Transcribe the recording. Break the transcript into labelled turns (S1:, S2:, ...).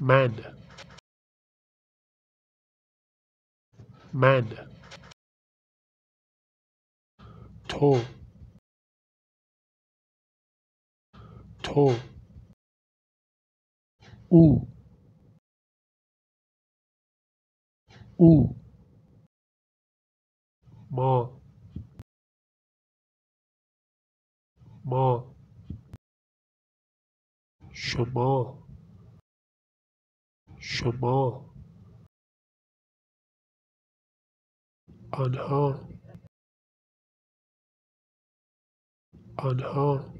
S1: من. من. تو. تو. او. او. ما. ما. شما. شما آنها آنها